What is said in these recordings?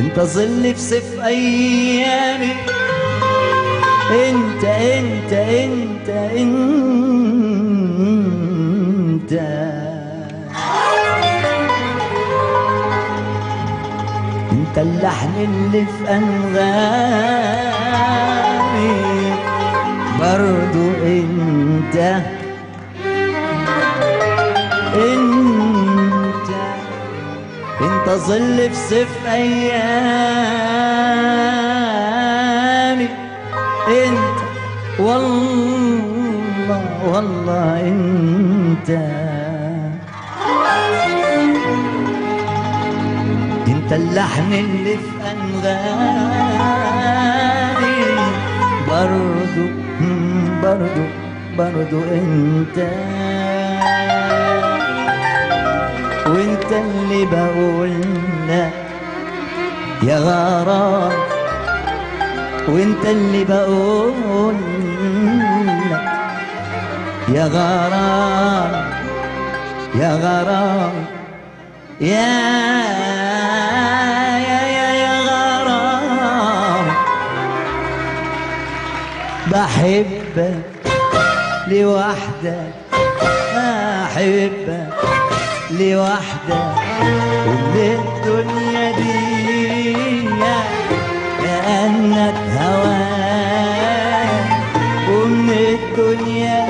انت ظل في سيف ايامي. انت انت انت انت. انت اللحن اللي في انغامي. برضو انت. انت ظل في سيف أيامي. انت والله والله انت. انت اللحن اللي في أنغامي. برضو برضو برضو انت. بقولنا يا غرام وانت اللي بقول لك يا غرام يا غرام يا يا يا يا غرام بحبك لوحدك أحبك. لوحدك ومن الدنيا دي كأنك هوايا ومن الدنيا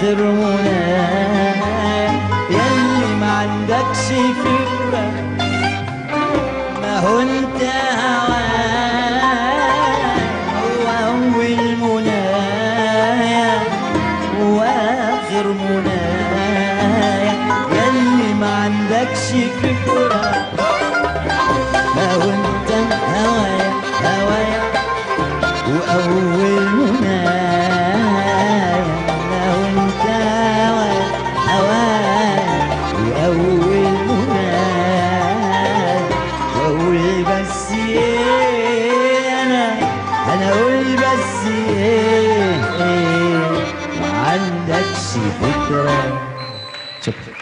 ترونا ياللي ما عندكش فكرة ما هو انت هواك هو أول عندكش فكرة أنا قول بس إيه إيه ما عندكش فكرة؟ شكرا.